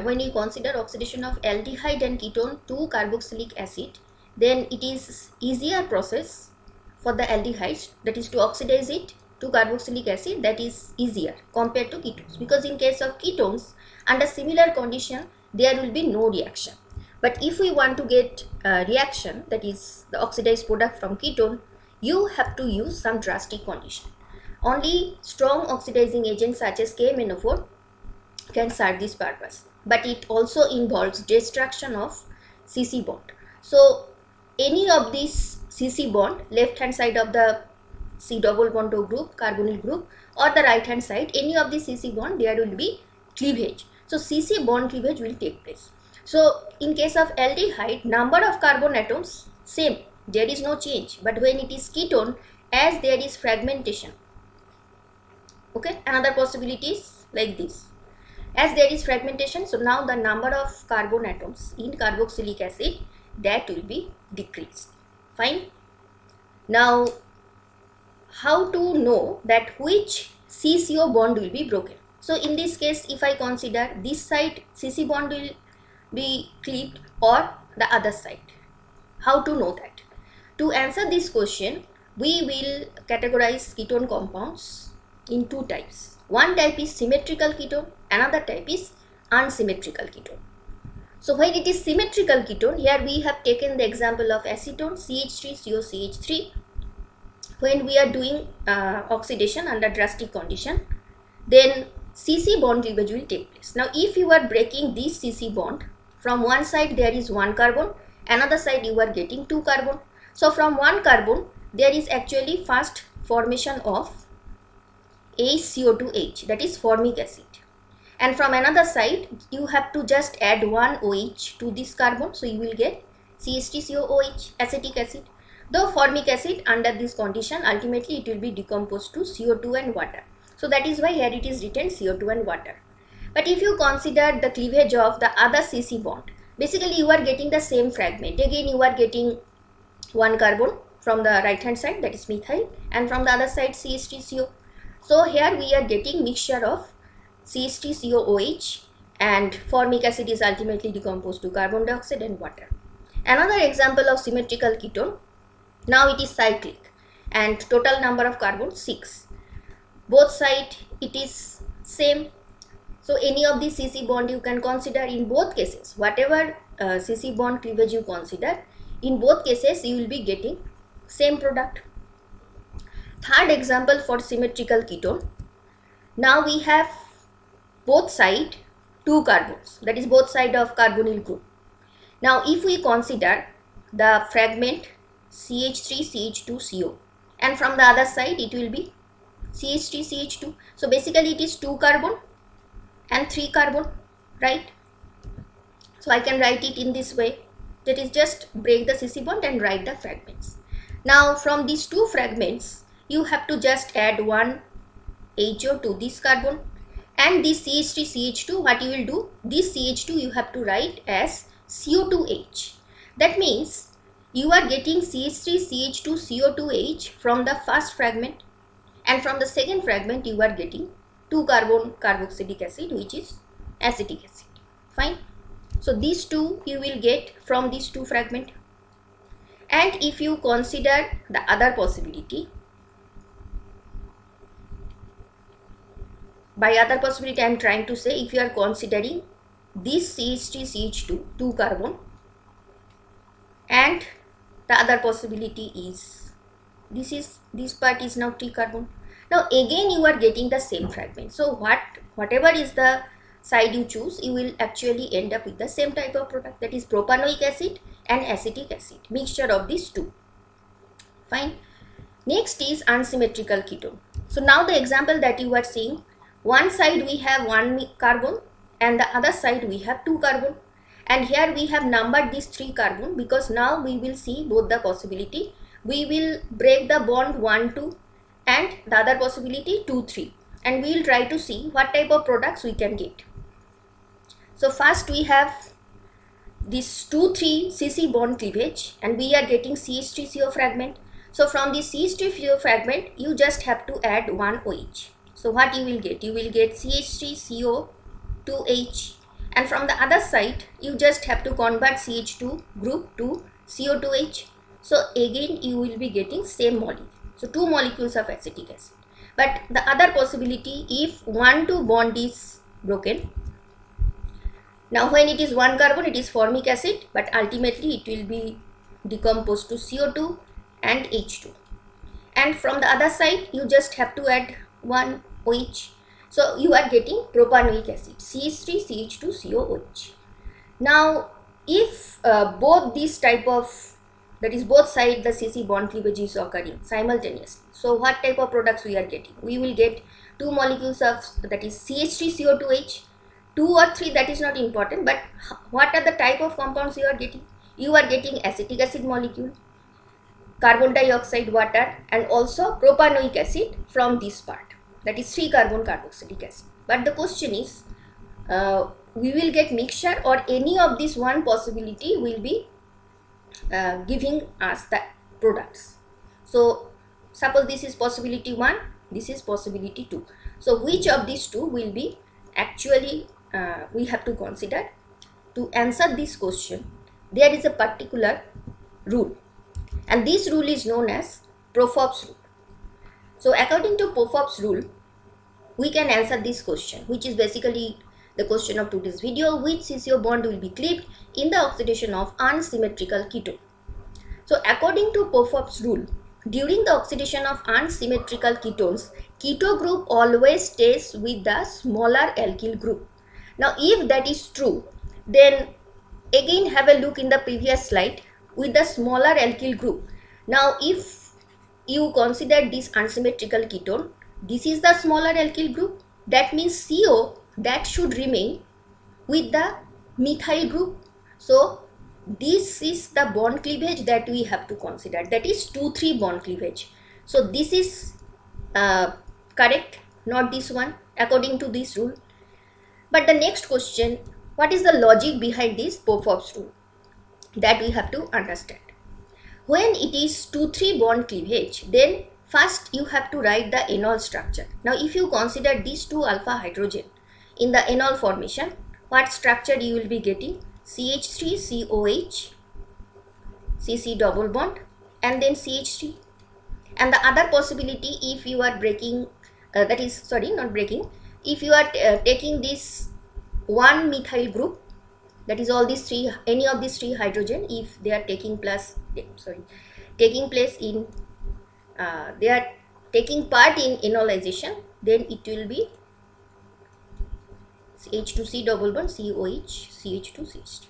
When we consider oxidation of aldehyde and ketone to carboxylic acid, then it is easier process for the aldehydes that is to oxidize it to carboxylic acid that is easier compared to ketones. Because in case of ketones under similar condition there will be no reaction. But if we want to get a reaction that is the oxidized product from ketone you have to use some drastic condition. Only strong oxidizing agents such as KMNO4 can serve this purpose but it also involves destruction of CC bond. So any of these CC bond left hand side of the C double bond O group carbonyl group or the right hand side any of the CC bond there will be cleavage. So CC bond cleavage will take place. So in case of aldehyde number of carbon atoms same. There is no change. But when it is ketone as there is fragmentation. Okay? Another possibility is like this as there is fragmentation so now the number of carbon atoms in carboxylic acid that will be decreased. Fine. Now how to know that which CCO bond will be broken? So in this case if I consider this side CC bond will be cleaved or the other side. How to know that? To answer this question we will categorize ketone compounds in two types. One type is symmetrical ketone another type is unsymmetrical ketone so when it is symmetrical ketone, here we have taken the example of acetone CH3COCH3 when we are doing uh, oxidation under drastic condition then CC bond cleavage will take place. Now if you are breaking this CC bond from one side there is one carbon another side you are getting two carbon. So from one carbon there is actually first formation of HCO2H that is formic acid and from another side you have to just add one OH to this carbon so you will get CH3COOH acetic acid. Though formic acid under this condition ultimately it will be decomposed to CO2 and water. So that is why here it is written CO2 and water. But if you consider the cleavage of the other CC bond basically you are getting the same fragment. Again you are getting one carbon from the right hand side that is methyl and from the other side CH3CO so here we are getting mixture of CH3COOH and formic acid is ultimately decomposed to carbon dioxide and water. Another example of symmetrical ketone, now it is cyclic and total number of carbon 6. Both side it is same. So any of the CC bond you can consider in both cases, whatever uh, CC bond cleavage you consider, in both cases you will be getting same product. Third example for symmetrical ketone, now we have both side two carbons that is both side of carbonyl group. Now if we consider the fragment CH3CH2CO and from the other side it will be CH3CH2. So basically it is 2 carbon and 3 carbon right. So I can write it in this way that is just break the CC bond and write the fragments. Now from these two fragments you have to just add one HO to this carbon and this CH3 CH2 what you will do? This CH2 you have to write as CO2H that means you are getting CH3 CH2 CO2H from the first fragment and from the second fragment you are getting 2 carbon carboxylic acid which is acetic acid. Fine? So these two you will get from these two fragment. And if you consider the other possibility by other possibility I am trying to say if you are considering this CH3 CH2 2 carbon and the other possibility is this is this part is now 3 carbon. Now again you are getting the same fragment. So what whatever is the side you choose you will actually end up with the same type of product that is propanoic acid and acetic acid mixture of these two. Fine. Next is unsymmetrical ketone. So now the example that you are seeing one side we have one carbon and the other side we have two carbon. And here we have numbered these three carbon because now we will see both the possibility. We will break the bond 1 2 and the other possibility 2 3 and we will try to see what type of products we can get. So first we have this 2 3 cc bond cleavage and we are getting ch3co fragment. So from this ch3co fragment you just have to add one oh so what you will get? You will get CH3CO2H and from the other side you just have to convert CH2 group to CO2H so again you will be getting same molecule. So two molecules of acetic acid. But the other possibility if one two bond is broken now when it is one carbon it is formic acid but ultimately it will be decomposed to CO2 and H2 and from the other side you just have to add one OH so you are getting propanoic acid CH3 CH2 COOH now if uh, both these type of that is both side the CC bond cleavage is occurring simultaneously. So what type of products we are getting? We will get two molecules of that is CH3CO2H, two or three that is not important but what are the type of compounds you are getting? You are getting acetic acid molecule, carbon dioxide water and also propanoic acid from this part that is 3 carbon carboxylic acid. But the question is uh, we will get mixture or any of this one possibility will be uh, giving us the products. So suppose this is possibility 1 this is possibility 2 so which of these two will be actually uh, we have to consider? To answer this question there is a particular rule. And this rule is known as Popoff's rule so according to Popoff's rule we can answer this question which is basically the question of today's video which CCO bond will be clipped in the oxidation of unsymmetrical ketone. So according to Popoff's rule, during the oxidation of unsymmetrical ketones, keto group always stays with the smaller alkyl group. Now if that is true, then again have a look in the previous slide with the smaller alkyl group. Now if you consider this unsymmetrical ketone, this is the smaller alkyl group. That means CO that should remain with the methyl group. So this is the bond cleavage that we have to consider that is 2-3 bond cleavage. So this is uh, correct not this one according to this rule. But the next question what is the logic behind this Popoff's rule that we have to understand. When it is 2-3 bond cleavage then first you have to write the enol structure. Now if you consider these two alpha hydrogen in the enol formation what structure you will be getting CH3COH CC double bond and then CH3 and the other possibility if you are breaking uh, that is sorry not breaking if you are uh, taking this one methyl group that is all these three any of these three hydrogen if they are taking plus sorry taking place in uh, they are taking part in enolization then it will be H2C double bond COH CH2CH2.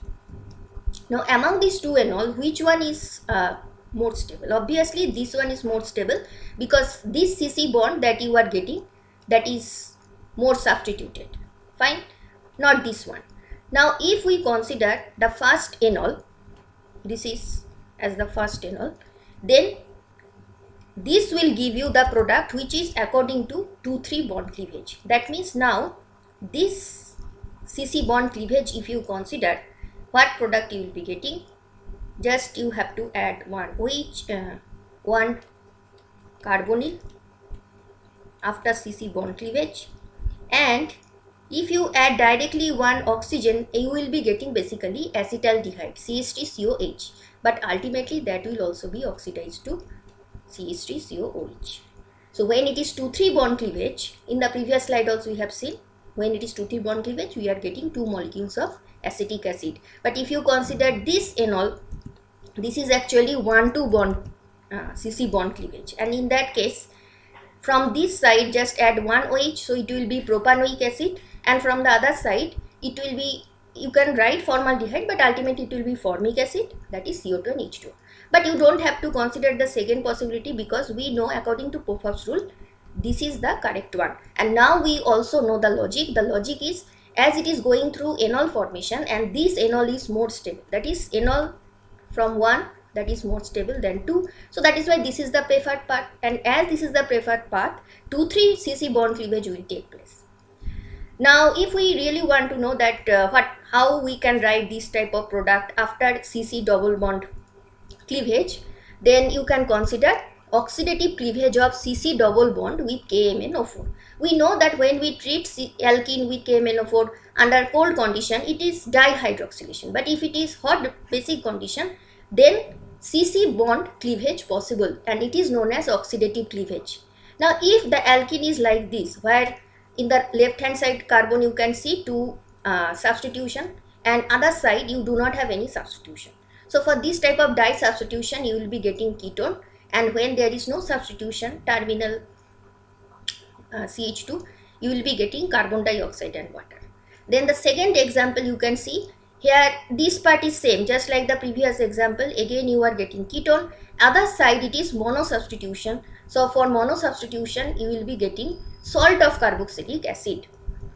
Now among these two enol, which one is uh, more stable? Obviously this one is more stable because this CC bond that you are getting that is more substituted. Fine, not this one. Now if we consider the first enol, this is as the first enol, then this will give you the product which is according to 2-3 bond cleavage. That means now this CC bond cleavage if you consider what product you will be getting just you have to add one which uh, one carbonyl after CC bond cleavage and if you add directly one oxygen you will be getting basically acetaldehyde CH3COH but ultimately that will also be oxidized to CH3COOH. So when it is 2-3 bond cleavage in the previous slide also we have seen when it is 2 3 bond cleavage we are getting two molecules of acetic acid. But if you consider this enol this is actually 1 2 bond uh, cc bond cleavage. And in that case from this side just add one OH so it will be propanoic acid and from the other side it will be you can write formaldehyde but ultimately it will be formic acid that is CO2 and H2 but you don't have to consider the second possibility because we know according to Popoff's rule this is the correct one. And now we also know the logic. The logic is as it is going through enol formation and this enol is more stable. That is enol from 1 that is more stable than 2 so that is why this is the preferred path and as this is the preferred path 2 3 cc bond cleavage will take place now if we really want to know that uh, what how we can write this type of product after cc double bond cleavage then you can consider oxidative cleavage of CC double bond with KMnO4. We know that when we treat alkene with KMnO4 under cold condition, it is dihydroxylation. But if it is hot basic condition, then CC bond cleavage possible and it is known as oxidative cleavage. Now if the alkene is like this, where in the left hand side carbon you can see two uh, substitution and other side you do not have any substitution. So for this type of di substitution you will be getting ketone and when there is no substitution terminal uh, CH2 you will be getting carbon dioxide and water. Then the second example you can see here this part is same just like the previous example again you are getting ketone other side it is mono substitution so for mono substitution you will be getting salt of carboxylic acid.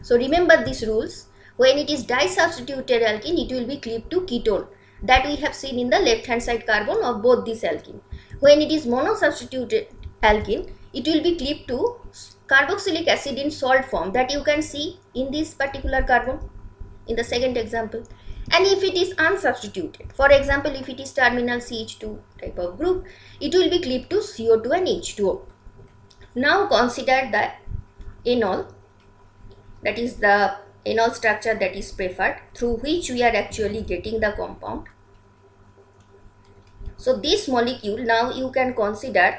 So remember these rules when it is disubstituted alkene it will be cleaved to ketone that we have seen in the left hand side carbon of both these alkene. When it is monosubstituted alkene, it will be cleaved to carboxylic acid in salt form that you can see in this particular carbon in the second example. And if it is unsubstituted, for example, if it is terminal CH2 type of group, it will be cleaved to CO2 and H2O. Now consider the enol, that is the enol structure that is preferred through which we are actually getting the compound. So this molecule now you can consider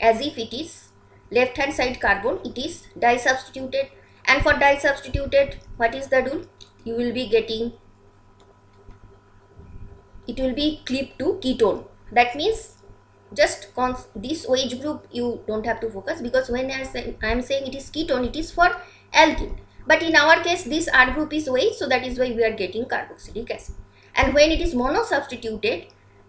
as if it is left hand side carbon it is disubstituted and for disubstituted what is the rule you will be getting it will be clipped to ketone that means just this OH group you don't have to focus because when I am saying it is ketone it is for alkene but in our case, this R group is OH, so that is why we are getting carboxylic acid. And when it is mono substituted,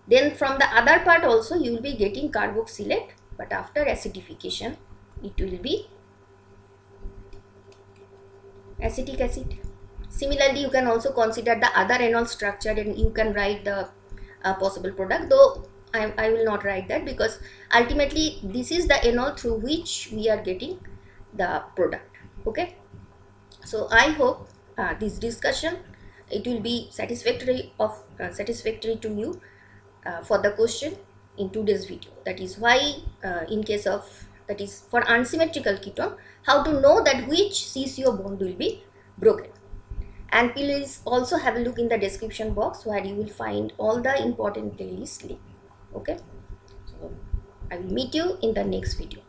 then from the other part also you will be getting carboxylate, but after acidification, it will be acetic acid. Similarly, you can also consider the other enol structure and you can write the uh, possible product, though I, I will not write that because ultimately this is the enol through which we are getting the product. Okay so i hope uh, this discussion it will be satisfactory of uh, satisfactory to you uh, for the question in today's video that is why uh, in case of that is for unsymmetrical ketone how to know that which cco bond will be broken and please also have a look in the description box where you will find all the important playlist link. Okay? So i will meet you in the next video